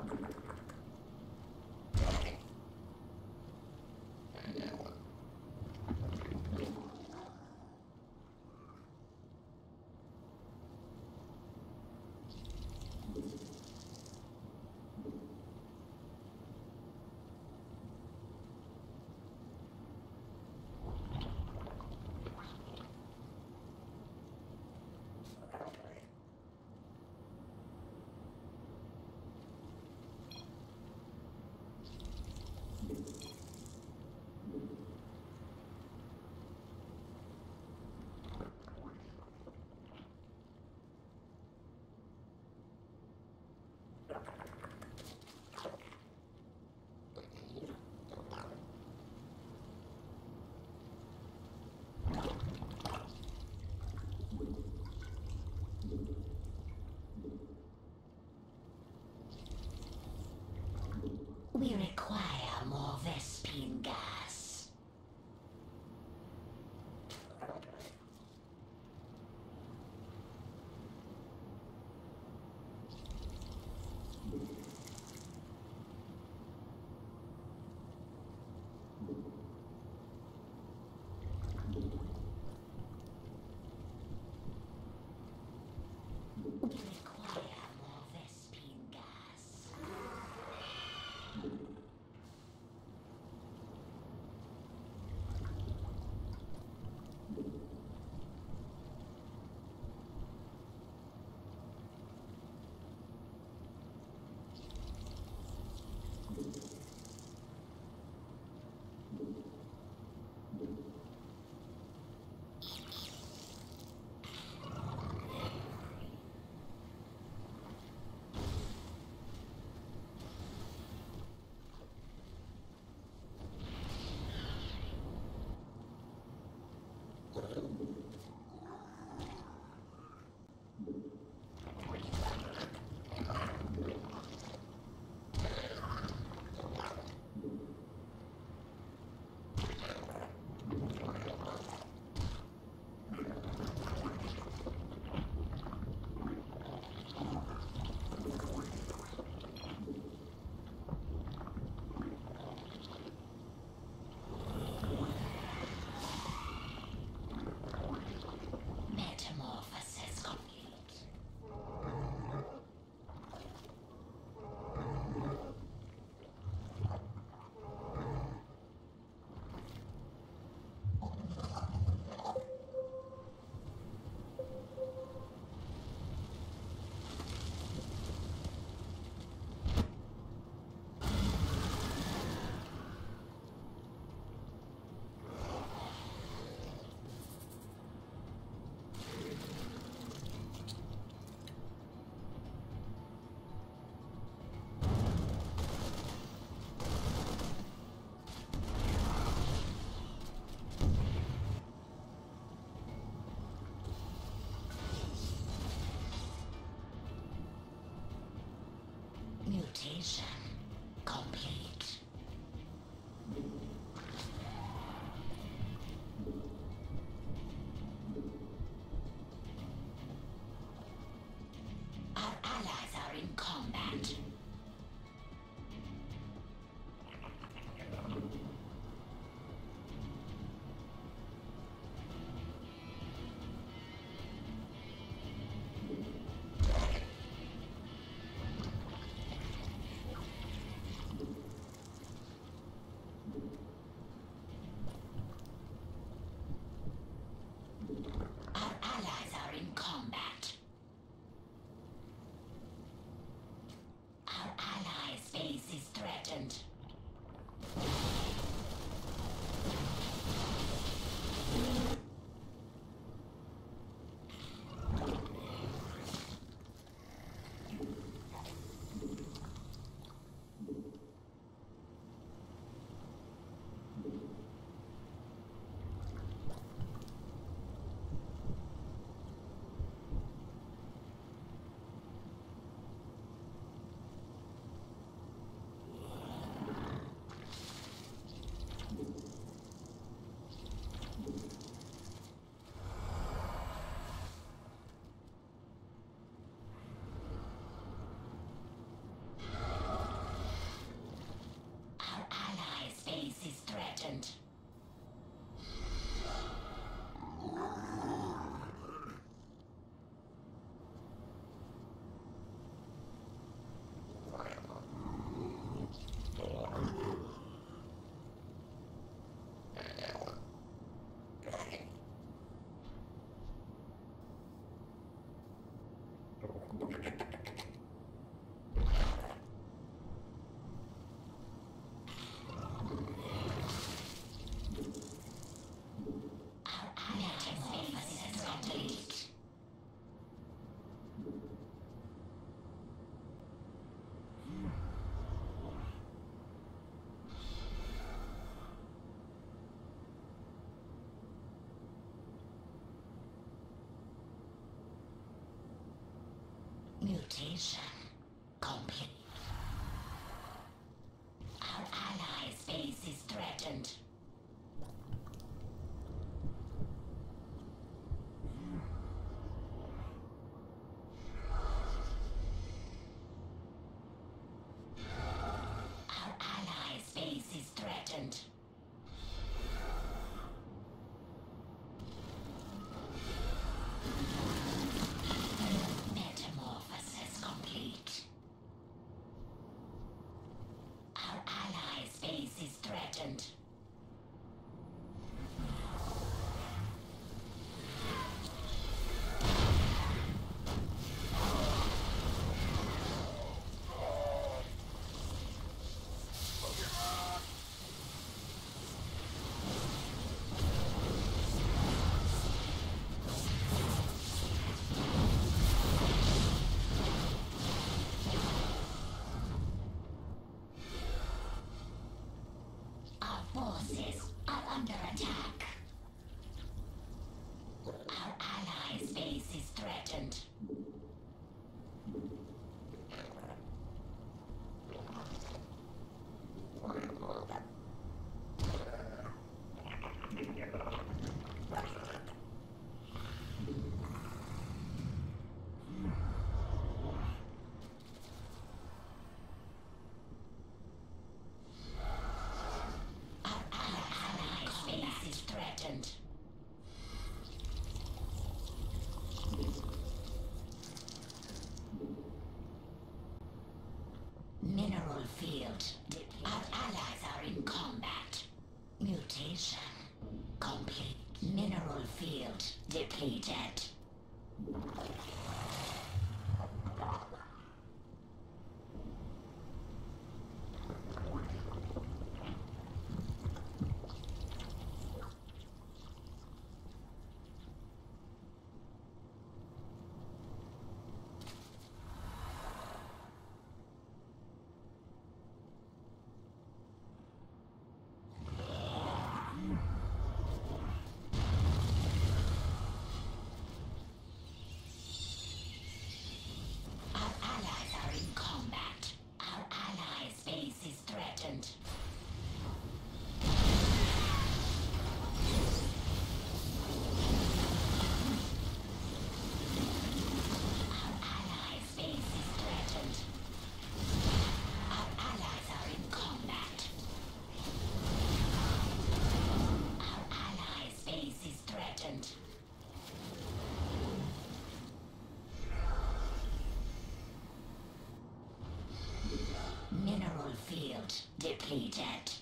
Thank you. We Mutation complete. Base transportation. Compute. Our forces are under attack. Our allies' base is threatened. depleted. needed.